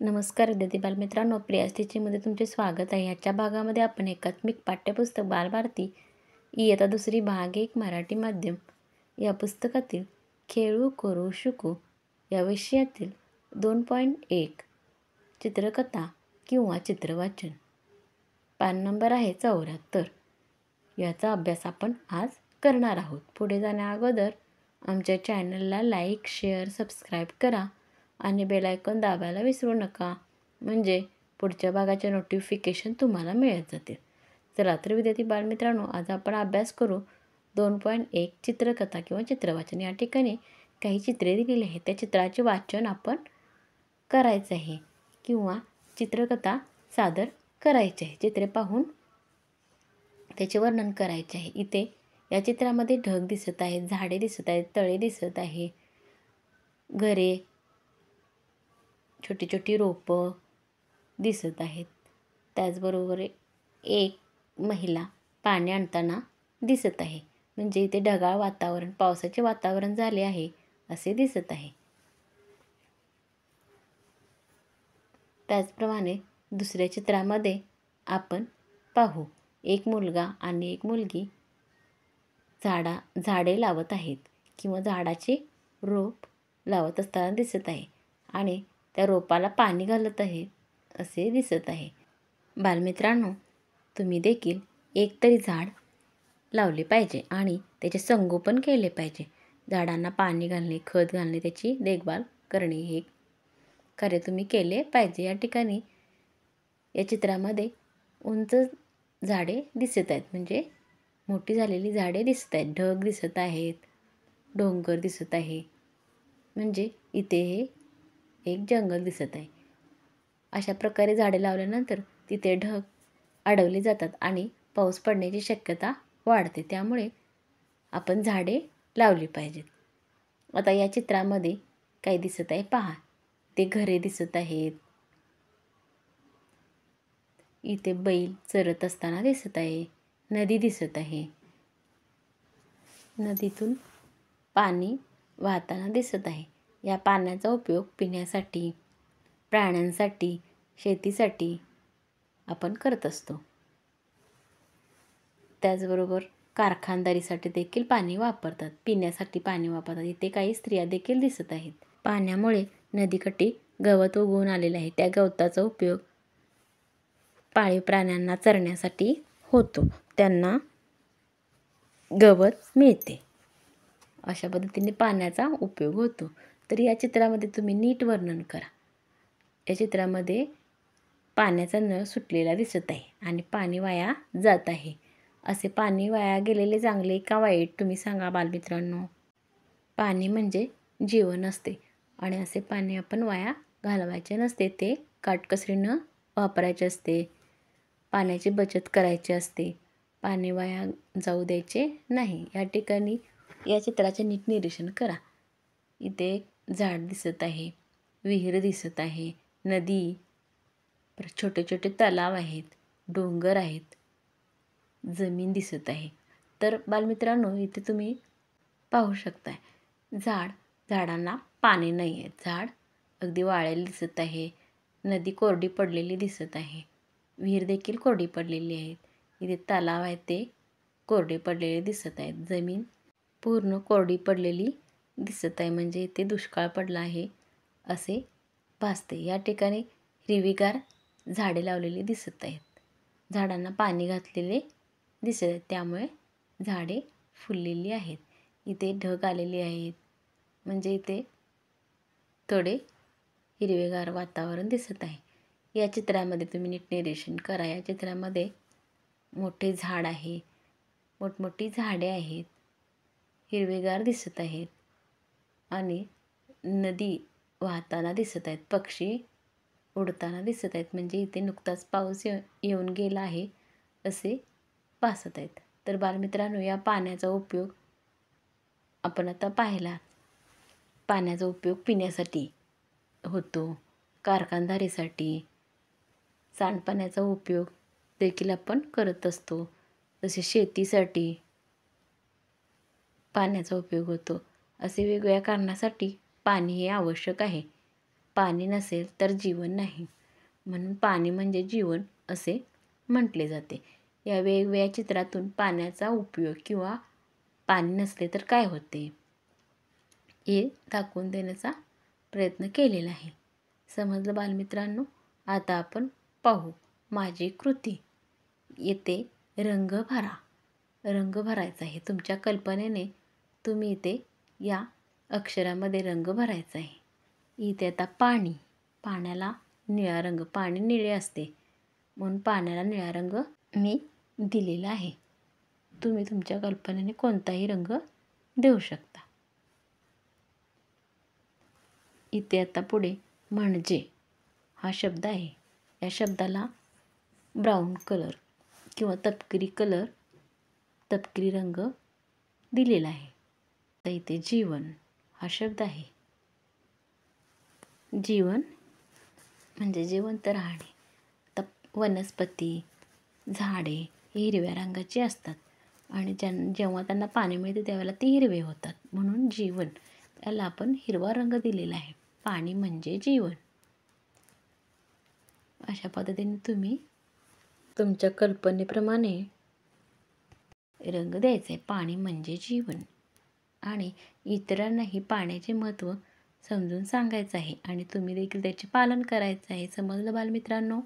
नमस्कार विद्यार्थी बालमित्रांनो प्रियास टीचिंगमध्ये तुमचे स्वागत आहे. ह्याच्या भागामध्ये आपण एकात्मिक पाठ्यपुस्तक बालभारती इयता दुसरी भाग एक मराठी माध्यम या पुस्तकातील खेळू करू शिकू या विषयातील दोन पॉईंट एक चित्रकथा किंवा चित्रवाचन. पान नंबर आहे चौऱ्याहत्तर. याचा अभ्यास आपण आज करणार आहोत. पुढे जाण्याअगोदर आमच्या चॅनलला लाईक शेअर सबस्क्राईब करा. आणि बेल दाबायला विसरू नका. म्हणजे पुढच्या भागाचे नोटिफिकेशन तुम्हाला मिळत जातील. चला तर विद्यार्थी बालमित्रांनो आज आपण अभ्यास करू दोन पॉईंट एक चित्रकथा किंवा चित्रवाचन. या ठिकाणी काही चित्रे दिलेली आहेत. त्या चित्राचे वाचन आपण करायचं आहे किंवा चित्रकथा सादर करायची आहे. चित्रे पाहून त्याचे वर्णन करायचे आहे. इथे या चित्रामध्ये ढग दिसत आहेत झाडे दिसत आहेत तळे दिसत आहे घरे छोटी छोटी रोपं दिसत आहेत. त्याचबरोबर एक महिला पाणी आणताना दिसत आहे. म्हणजे इथे ढगाळ वातावरण पावसाचे वातावरण झाले आहे असे दिसत आहे. त्याचप्रमाणे दुसऱ्या चित्रामध्ये आपण पाहू एक मुलगा आणि एक मुलगी झाडा झाडे लावत आहेत किंवा झाडाचे रोप लावत असताना दिसत आहे. आणि त्या रोपाला पाणी घालत आहे असे दिसत आहे. बालमित्रांनो तुम्ही देखील एक तरी झाड लावले पाहिजे आणि त्याचे संगोपन केले पाहिजे. झाडांना पाणी घालणे खत घालणे त्याची देखभाल करणे हे कार्य तुम्ही केले पाहिजे. या ठिकाणी या चित्रामध्ये उंच झाडे दिसत आहेत. म्हणजे मोठी झालेली झाडे दिसत आहेत. ढग दिसत आहेत. डोंगर दिसत आहे. म्हणजे इथे हे एक जंगल दिसत आहे. अशा प्रकारे झाडे लावल्यानंतर तिथे ढग अडवले जातात आणि पाऊस पडण्याची शक्यता वाढते. त्यामुळे आपण झाडे लावली पाहिजेत. आता या चित्रामध्ये काय दिसत आहे पहा. ते घरे दिसत आहेत. इथे बैल चरत असताना दिसत आहे. नदी दिसत आहे. नदीतून पाणी वाहताना दिसत आहे. या पाण्याचा उपयोग पिण्यासाठी प्राण्यांसाठी शेतीसाठी आपण करत असतो. त्याचबरोबर कारखानदारीसाठी देखील पाणी वापरतात. पिण्यासाठी पाणी वापरतात. इथे काही स्त्रिया देखील दिसत आहेत. पाण्यामुळे नदीकाठी गवत उगवून आलेलं आहे. त्या गवताचा उपयोग पाळीव प्राण्यांना चरण्यासाठी होतो. त्यांना गवत मिळते. अशा पद्धतीने पाण्याचा उपयोग होतो. तर या चित्रामध्ये तुम्ही नीट वर्णन करा. या चित्रामध्ये पाण्याचा नळ सुटलेला दिसत आहे आणि पाणी वाया जात आहे. असे पाणी वाया गेलेले चांगले का वाईट तुम्ही सांगा बालमित्रांनो. पाणी म्हणजे जीवन असते आणि असे पाणी आपण वाया घालवायचे नसते ते काटकसरीनं वापरायचे असते. पाण्याची बचत करायची असते. पाणी वाया जाऊ द्यायचे नाही. या ठिकाणी या चित्राचे नीट निरीक्षण करा. इथे झाड दिसत आहे विहीर दिसत आहे नदी छोटे छोटे तलाव आहेत डोंगर आहेत जमीन दिसत आहे. तर बालमित्रांनो इथे तुम्ही पाहू शकताय झाड झाडांना पाने नाही आहेत झाड अगदी वाळलेलं दिसत आहे नदी कोरडी पडलेली दिसत आहे विहीर देखील कोरडी पडलेली आहेत इथे तलाव आहे ते कोरडे पडलेले दिसत आहेत जमीन पूर्ण कोरडी पडलेली दिसत आहे. म्हणजे इथे दुष्काळ पडला आहे असे भासते. या ठिकाणी हिरवीगार झाडे लावलेली दिसत आहेत. झाडांना पाणी घातलेले दिसत आहेत त्यामुळे झाडे फुललेली आहेत. इथे ढग आलेली आहेत. म्हणजे इथे थोडे हिरवेगार वातावरण दिसत आहे. या चित्रामध्ये तुम्ही नीट निरीक्षण करा. या चित्रामध्ये मोठे झाड आहे. मोठमोठी झाडे आहेत. हिरवेगार दिसत आहेत. आणि नदी वाहताना दिसत आहेत. पक्षी उडताना दिसत आहेत. म्हणजे इथे नुकताच पाऊस येऊन गेला आहे असे भासत आहेत. तर बालमित्रांनो या पाण्याचा उपयोग आपण आता पाहिला. पाण्याचा उपयोग पिण्यासाठी होतो. कारखानदारीसाठी सांडपाण्याचा उपयोग देखील आपण करत असतो. जसे शेतीसाठी पाण्याचा उपयोग होतो. असे वेगवेगळ्या कारणासाठी पाणी हे आवश्यक आहे. पाणी नसेल तर जीवन नाही. म्हणून पाणी म्हणजे जीवन असे म्हटले जाते. या वेगवेगळ्या चित्रातून पाण्याचा उपयोग किंवा पाणी नसले तर काय होते? हे दाखवून देण्याचा प्रयत्न केलेला आहे. समजलं बालमित्रांनो? आता आपण पाहू. माझी कृती. येथे रंग भरा. रंग भरायचा आहे. तुमच्या कल्पनेने तुम्ही इथे या अक्षरामध्ये रंग भरायचा आहे. इथे आता पाणी पाण्याला निळा रंग पाणी निळे असते. म्हणून पाण्याला निळा रंग मी दिलेला आहे. तुम्ही तुमच्या कल्पनेने कोणताही रंग देऊ शकता. इथे आता पुढे म्हणजे हा शब्द आहे. या शब्दाला ब्राऊन कलर किंवा तपकिरी कलर तपकिरी रंग दिलेला आहे. तर इथे जीवन हा शब्द आहे. जीवन म्हणजे जिवंत राहणे. तर वनस्पती झाडे हे हिरव्या रंगाची असतात आणि ज्यां जेव्हा त्यांना पाणी मिळते त्यावेळेला ते हिरवे होतात. म्हणून जीवन त्याला आपण हिरवा रंग दिलेला आहे. पाणी म्हणजे जीवन. अशा पद्धतीने तुम्ही तुमच्या कल्पनेप्रमाणे रंग द्यायचा. आहे पाणी म्हणजे जीवन. आणि इतरांनाही पाण्याचे महत्त्व समजून सांगायचं आहे. आणि तुम्ही देखील त्याचे पालन करायचं आहे. समजलं बालमित्रांनो?